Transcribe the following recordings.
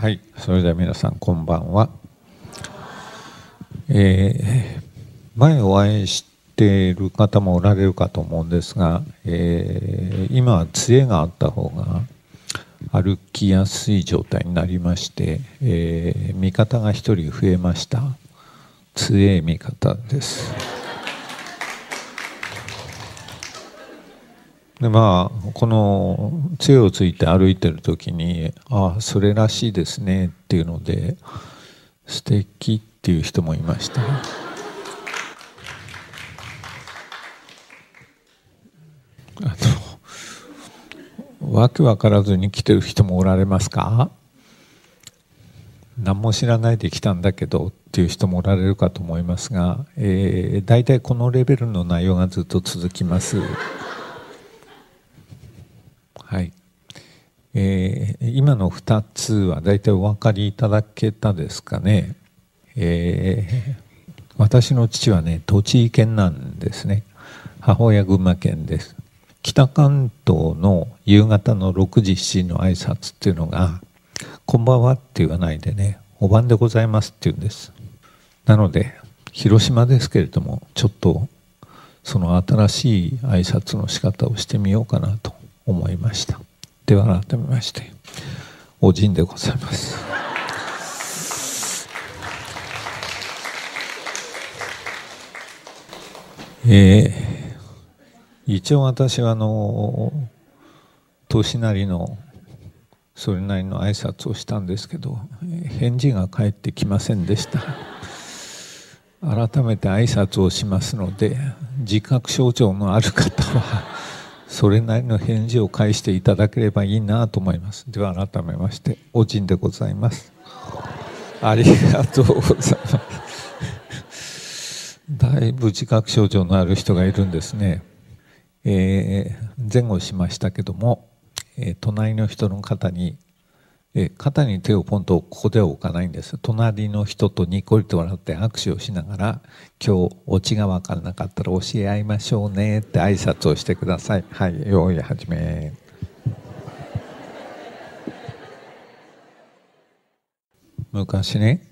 はい、それでは皆さんこんばんは。えー前お会いしている方もおられるかと思うんですが、えー今は杖があった方が歩きやすい状態になりまして、えー味方が一人増えました。杖味方です。でまあこの杖をついて歩いてる時に「ああそれらしいですね」っていうので素敵っていう人もいましたあのわけわからずに来てる人もおられますか？何も知らないで来たんだけどっていう人もおられるかと思いますが、えー、大体このレベルの内容がずっと続きます。はい、えー今の2つは大体お分かりいただけたですかね、えー私の父はね栃木県なんですね。母親群馬県です。北関東の夕方の6時7時の挨拶っていうのが「こんばんは」って言わないでね「お晩でございます」って言うんです。なので広島ですけれどもちょっとその新しい挨拶の仕方をしてみようかなと思いました。では改めましておじんでございます。えー一応私はあの年なりのそれなりの挨拶をしたんですけど返事が返ってきませんでした。改めて挨拶をしますので自覚症状のある方はそれなりの返事を返していただければいいなと思います。では改めましておじんでございます。ありがとうございます。だいぶ自覚症状のある人がいるんですね、えー前後しましたけども、えー隣の人の方にえ肩に手をポンとここでは置かないんです。隣の人とにっこりと笑って握手をしながら今日オチが分からなかったら教え合いましょうねって挨拶をしてください。はい用意始め。昔ね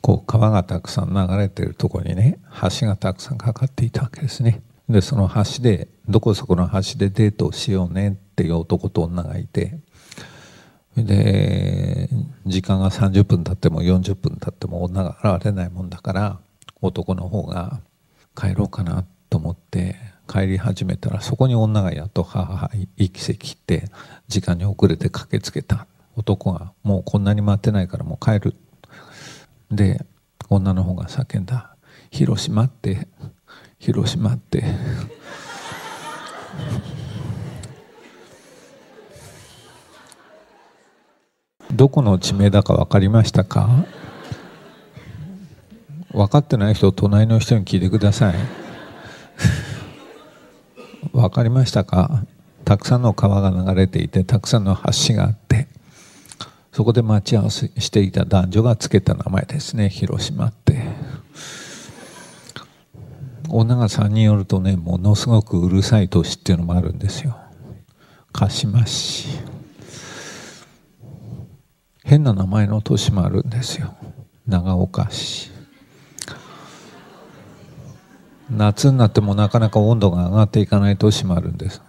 こう川がたくさん流れてるところにね橋がたくさんかかっていたわけですね。でその橋でどこそこの橋でデートをしようねっていう男と女がいてで時間が30分経っても40分経っても女が現れないもんだから男の方が帰ろうかなと思って帰り始めたらそこに女がやっと母息せきって時間に遅れて駆けつけた。男が「もうこんなに待ってないからもう帰る」で女の方が叫んだ「広島って広島って」どこの地名だか分かりましたか？分かってない人隣の人に聞いてください。分かりましたか？たくさんの川が流れていてたくさんの橋があってそこで待ち合わせしていた男女がつけた名前ですね。広島って。女が3人おるとねものすごくうるさい都市っていうのもあるんですよ。鹿島市変な名前の都市もあるんですよ。長岡市。夏になってもなかなか温度が上がっていかない都市もあるんです。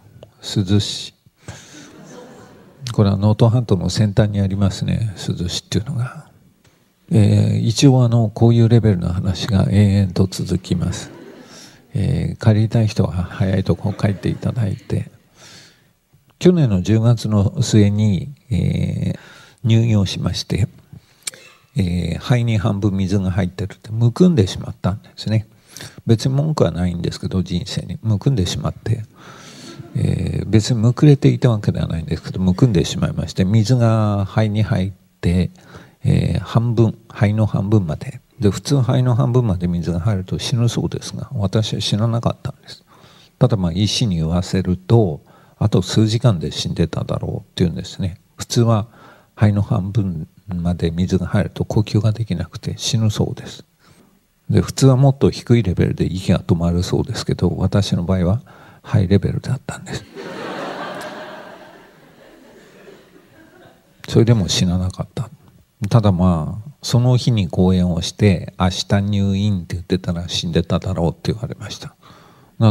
珠洲市これは能登半島の先端にありますね。珠洲市っていうのが、えー一応あのこういうレベルの話が延々と続きます、えー帰りたい人は早いとこ帰っていただいて。去年の10月の末に、えー入院をしまして、えー肺に半分水が入ってるってむくんでしまったんですね。別に文句はないんですけど人生に。むくんでしまって、えー別にむくれていたわけではないんですけどむくんでしまいまして水が肺に入って、えー半分肺の半分まで。で普通肺の半分まで水が入ると死ぬそうですが私は死ななかったんです。ただまあ医師に言わせるとあと数時間で死んでただろうっていうんですね。普通は肺の半分まで水が入ると呼吸ができなくて死ぬそうです。で普通はもっと低いレベルで息が止まるそうですけど私の場合はハイレベルだったんです。それでも死ななかった。ただまあその日に講演をして明日入院って言ってたら死んでただろうって言われました。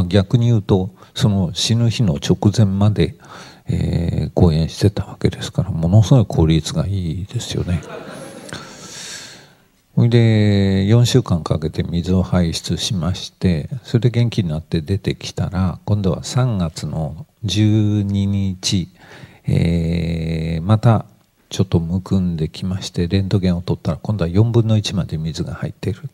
逆に言うとその死ぬ日の直前まで、えー、講演してたわけですからものすごい効率がいいですよね。それで4週間かけて水を排出しましてそれで元気になって出てきたら今度は3月の12日、えー、またちょっとむくんできましてレントゲンを取ったら今度は4分の1まで水が入っている。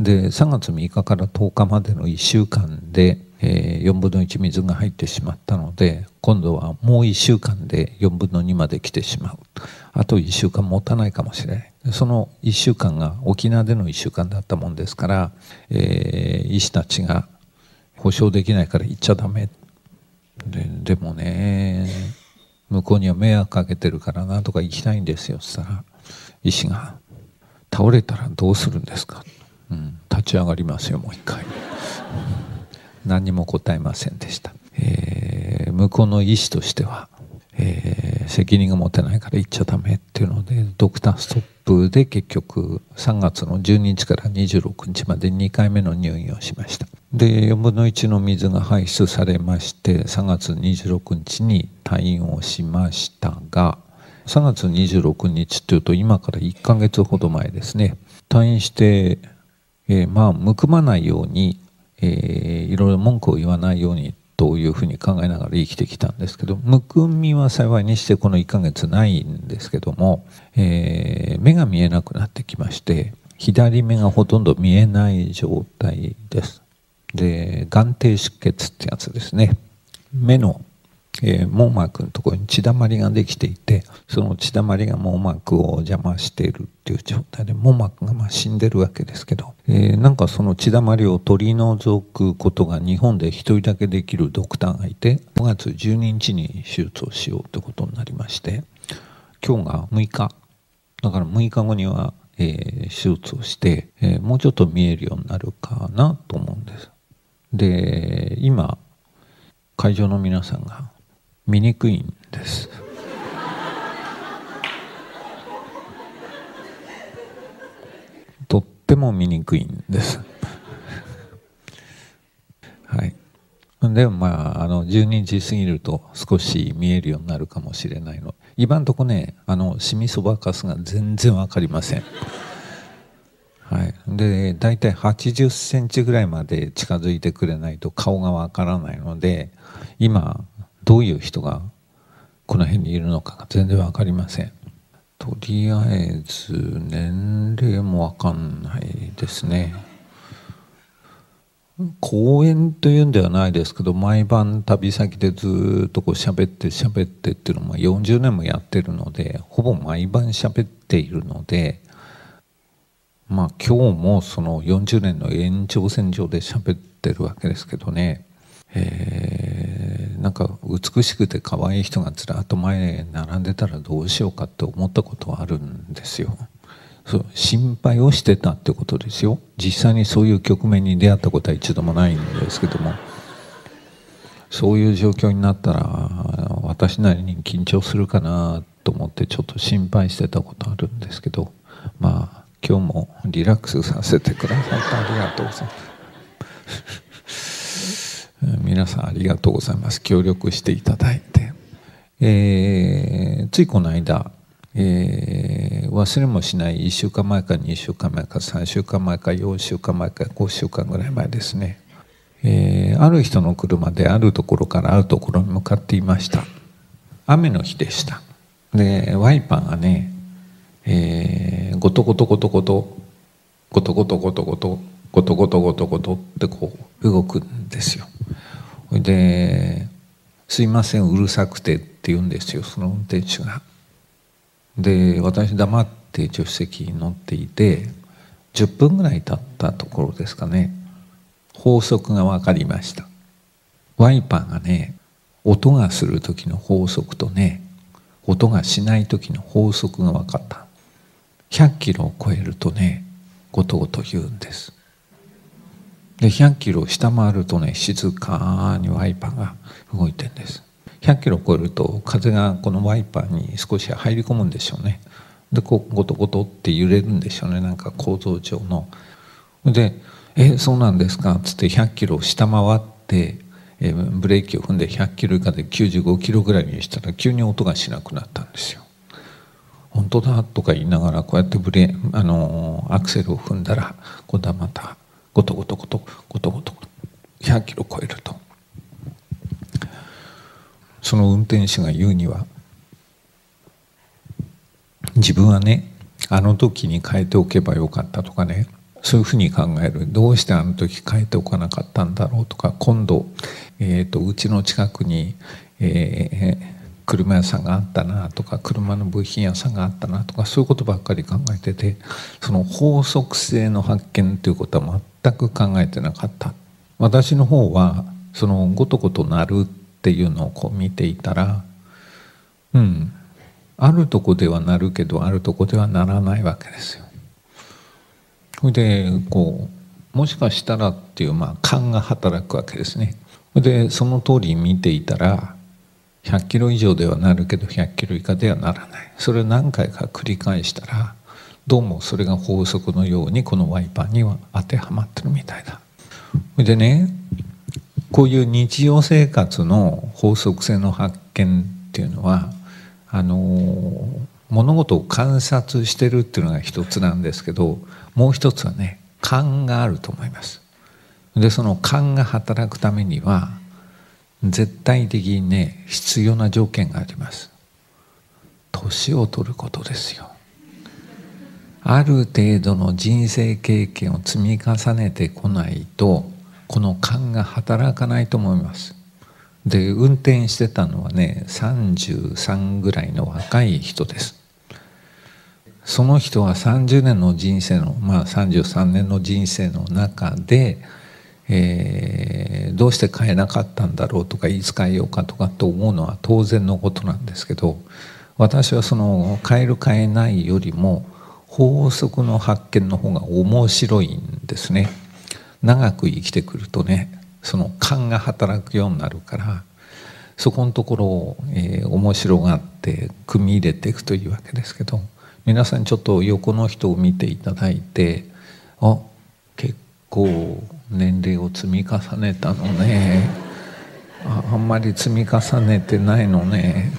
で3月3日から10日までの1週間で、えー、4分の1水が入ってしまったので今度はもう1週間で4分の2まで来てしまう。あと1週間持たないかもしれない。その1週間が沖縄での1週間だったもんですから、えー、医師たちが保証できないから行っちゃダメ。ででもね向こうには迷惑かけてるからなんとか行きたいんですよそしたら。医師が「倒れたらどうするんですか?」うん、立ち上がりますよもう一回。何も答えませんでした、えー、向こうの医師としては、えー、責任が持てないから行っちゃダメっていうのでドクターストップで結局3月の12日から26日まで2回目の入院をしました。で4分の1の水が排出されまして3月26日に退院をしましたが3月26日というと今から1ヶ月ほど前ですね。退院してえー、まあむくまないように、えー、いろいろ文句を言わないようにというふうに考えながら生きてきたんですけどむくみは幸いにしてこの1ヶ月ないんですけども、えー、目が見えなくなってきまして左目がほとんど見えない状態です。で眼底出血ってやつですね。目のえ、網膜のところに血だまりができていてその血だまりが網膜を邪魔しているっていう状態で網膜がま死んでるわけですけど、えー、なんかその血だまりを取り除くことが日本で一人だけできるドクターがいて5月12日に手術をしようってことになりまして今日が6日だから6日後には、えー、手術をして、え、もうちょっと見えるようになるかなと思うんです。で今会場の皆さんが見にくいんです。とっても見にくいんです。はい。でもまああの12時過ぎると少し見えるようになるかもしれないの。今んとこねあのシミそばかすが全然わかりません。はい、で大体80センチぐらいまで近づいてくれないと顔がわからないので今どういう人がこの辺にいるのかが全然分かりません。とりあえず年齢も分かんないですね。公演というんではないですけど毎晩旅先でずっとこう喋って喋ってっていうのも40年もやってるのでほぼ毎晩喋っているのでまあ今日もその40年の延長線上で喋ってるわけですけどね。えー、なんか美しくて可愛い人がずらっと前に並んでたらどうしようかって思ったことはあるんですよ。そう心配をしてたってことですよ。実際にそういう局面に出会ったことは一度もないんですけども。そういう状況になったら私なりに緊張するかなと思ってちょっと心配してたことあるんですけど。まあ今日もリラックスさせてくださってありがとうございます。皆さんありがとうございます。協力していただいて、えー、ついこの間、えー、忘れもしない1週間前か2週間前か3週間前か4週間前か5週間ぐらい前ですね、えー、ある人の車であるところからあるところに向かっていました。雨の日でした。でワイパーがね、えー、ゴトゴトゴトゴトゴトゴトゴトゴトゴトゴトゴトゴトってこう動くんですよ。で「すいませんうるさくて」って言うんですよその運転手が。で私黙って助手席に乗っていて10分ぐらい経ったところですかね。法則が分かりました。ワイパーがね音がする時の法則とね音がしない時の法則が分かった。100キロを超えるとねゴトゴト言うんです。で100キロ下回るとね静かにワイパーが動いてんです100キロ超えると風がこのワイパーに少し入り込むんでしょうねでこうゴトゴトって揺れるんでしょうねなんか構造上の。で「えそうなんですか」っつって100キロ下回って、えブレーキを踏んで100キロ以下で95キロぐらいにしたら急に音がしなくなったんですよ。本当だとか言いながらこうやってブレあのアクセルを踏んだら今度はまたゴトゴトゴトゴトゴト100キロ超えると。その運転手が言うには自分はねあの時に変えておけばよかったとかねそういうふうに考える。どうしてあの時変えておかなかったんだろうとか今度、えーと、うちの近くに、えー、車屋さんがあったなとか車の部品屋さんがあったなとかそういうことばっかり考えててその法則性の発見ということは全く考えてなかった私の方はそのごとごとなるっていうのをこう見ていたらうんあるとこではなるけどあるとこではならないわけですよ。それでこうもしかしたらっていうまあ勘が働くわけですね。でその通り見ていたら100キロ以上ではなるけど100キロ以下ではならないそれを何回か繰り返したらどうもそれが法則のようにこのワイパーには当てはまってるみたいだ。でねこういう日常生活の法則性の発見っていうのはあの物事を観察してるっていうのが一つなんですけどもう一つはね勘があると思います。でその勘が働くためには絶対的にね必要な条件があります。年を取ることですよ。ある程度の人生経験を積み重ねてこないとこの勘が働かないと思います。で運転してたのはね33ぐらいの若い人ですその人は30年の人生のまあ33年の人生の中で、えー、どうして変えなかったんだろうとかいつ変えようかとかと思うのは当然のことなんですけど私はその変える変えないよりも法則の発見の方が面白いんですね。長く生きてくるとねその勘が働くようになるからそこのところを、えー、面白がって組み入れていくというわけですけど皆さんちょっと横の人を見ていただいてあ結構年齢を積み重ねたのね。ああんまり積み重ねてないのね。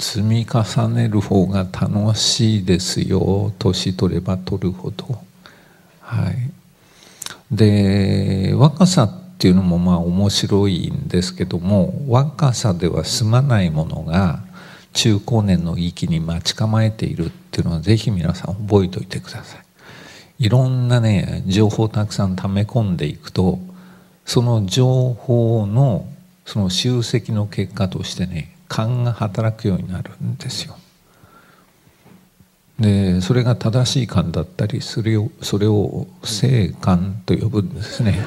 積み重ねる方が楽しいですよ。年取れば取るほど。はい。で若さっていうのもまあ面白いんですけども若さでは済まないものが中高年の域に待ち構えているっていうのはぜひ皆さん覚えておいてください。いろんなね情報をたくさん溜め込んでいくとその情報のその集積の結果としてね勘が働くようになるんですよでそれが正しい感だったりそれをそれを正感と呼ぶんですね。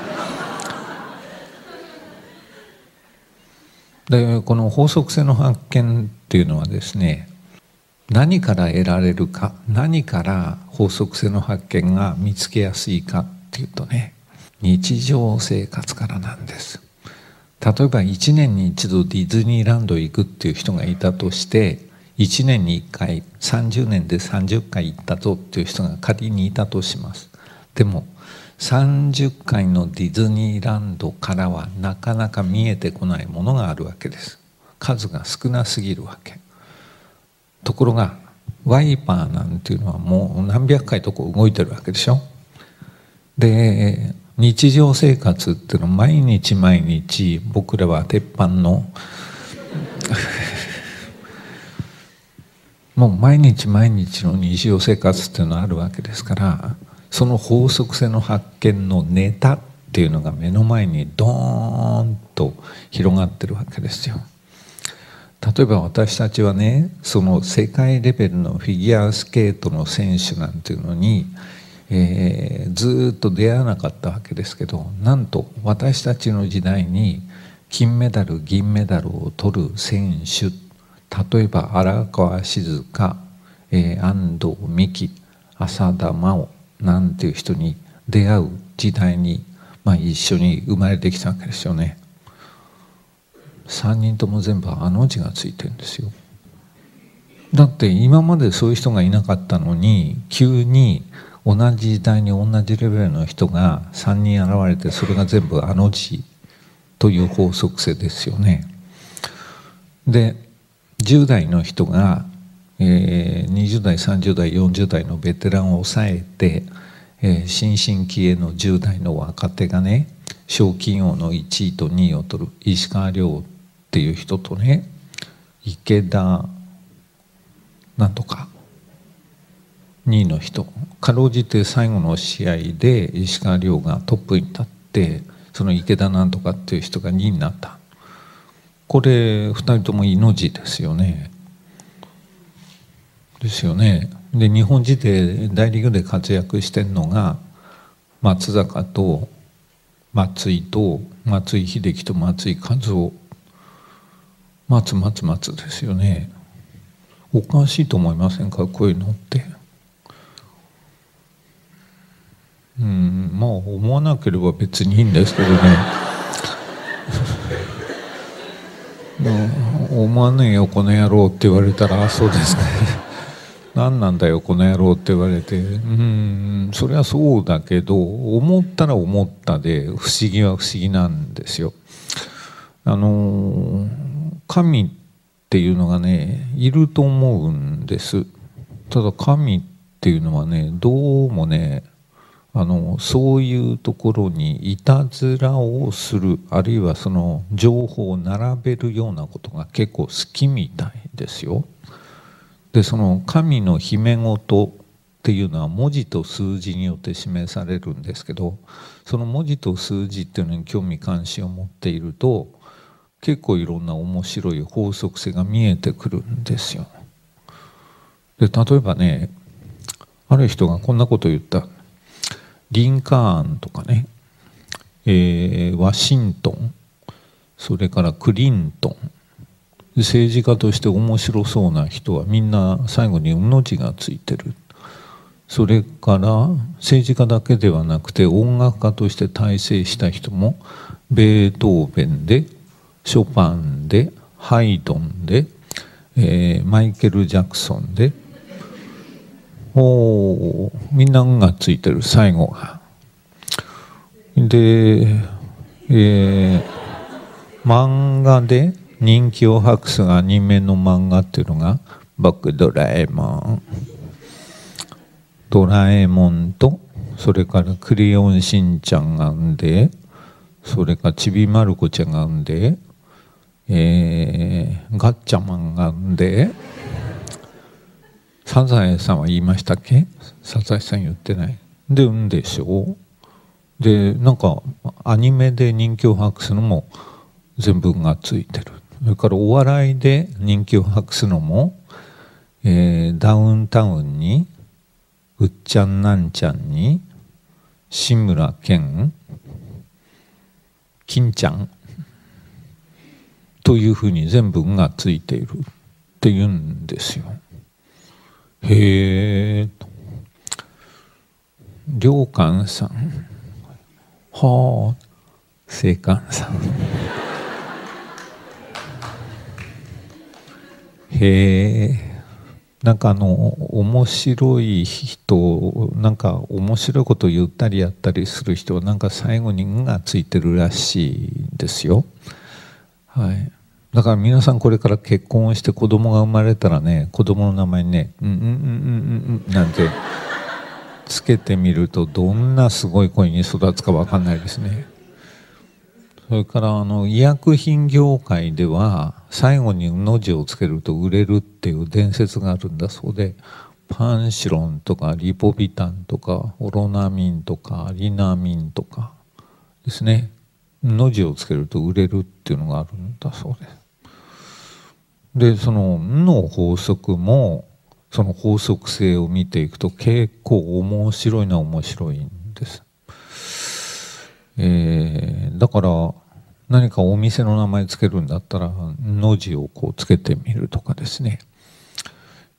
でこの法則性の発見っていうのはですね何から得られるか何から法則性の発見が見つけやすいかっていうとね日常生活からなんです。例えば1年に一度ディズニーランド行くっていう人がいたとして1年に1回30年で30回行ったぞっていう人が仮にいたとします。でも30回のディズニーランドからはなかなか見えてこないものがあるわけです。数が少なすぎるわけ。ところがワイパーなんていうのはもう何百回とこ動いてるわけでしょ？で日常生活っていうのは毎日毎日僕らは鉄板の もう毎日毎日の日常生活っていうのはあるわけですからその法則性の発見のネタっていうのが目の前にドーンと広がってるわけですよ。例えば私たちはねその世界レベルのフィギュアスケートの選手なんていうのに、えー、ずっと出会わなかったわけですけどなんと私たちの時代に金メダル銀メダルを取る選手例えば荒川静香、えー、安藤美希浅田真央なんていう人に出会う時代に、まあ、一緒に生まれてきたわけですよね。3人とも全部あの字がついてるんですよだって今までそういう人がいなかったのに急に同じ時代に同じレベルの人が3人現れてそれが全部あの字という法則性ですよね。で10代の人が、えー、20代30代40代のベテランを抑えて、えー、新進気鋭の10代の若手がね賞金王の1位と2位を取る石川遼っていう人とね池田なんとか2位の人かろうじて最後の試合で石川遼がトップに立ってその池田なんとかっていう人が2位になった。これ2人とも命ですよね。ですよね。で日本人で大リーグで活躍してるのが松坂と松井と松井秀喜と松井和夫松松松ですよね。おかしいと思いませんか？こういうのって。うんまあ思わなければ別にいいんですけどね。思わねえよこの野郎って言われたらそうですね。何なんだよこの野郎って言われて。うんそれはそうだけど思ったら思ったで不思議は不思議なんですよ。あの神っていうのがねいると思うんですただ神っていうのはねどうもねあのそういうところにいたずらをするあるいはその情報を並べるようなことが結構好きみたいですよ。でその神の秘め事っていうのは文字と数字によって示されるんですけどその文字と数字っていうのに興味関心を持っていると結構いろんな面白い法則性が見えてくるんですよ。で例えばねある人がこんなこと言った。リンカーンとかね、えー、ワシントン。それからクリントン。政治家として面白そうな人はみんな最後に「う」の字がついてる。それから政治家だけではなくて音楽家として大成した人もベートーベンでショパンでハイドンで、えー、マイケル・ジャクソンでおみんな「」がついてる最後が。で、えー、漫画で人気を博すアニメの漫画っていうのが「僕ドラえもん」ドラえもんとそれから「クレヨンしんちゃん」が生んでそれから「ちびまる子ちゃん」が生んで、えー、ガッチャマンがんで。サザエさんは言いましたっけ？サザエさん言ってない。でうんでしょう。でなんかアニメで人気を博すのも全部がついてる。それからお笑いで人気を博すのも、えー、ダウンタウンにうっちゃんなんちゃんに志村けん金ちゃんというふうに全部がついている。っていうんですよ。へえ良寛さん。はあ。聖寛さん。へえ。なんかあの面白い人なんか面白いこと言ったりやったりする人はなんか最後に「ん」がついてるらしいんですよ。はいだから皆さんこれから結婚をして子供が生まれたらね子供の名前にね「うんうんうんうんうん」なんてつけてみるとどんなすごい声に育つか分かんないですね。それからあの医薬品業界では最後に「の字をつけると売れるっていう伝説があるんだそうでパンシロンとかリポビタンとかオロナミンとかリナミンとかですねの字をつけると売れるっていうのがあるんだそうです。でその「の法則もその法則性を見ていくと結構面白いのは面白いんです。えー、だから何かお店の名前つけるんだったら「の字をこうつけてみるとかですね、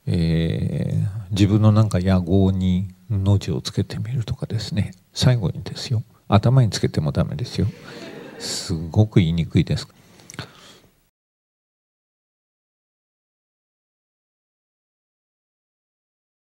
えー、自分のなんか野号に「の字をつけてみるとかですね最後にですよ頭につけてもダメですよすごく言いにくいです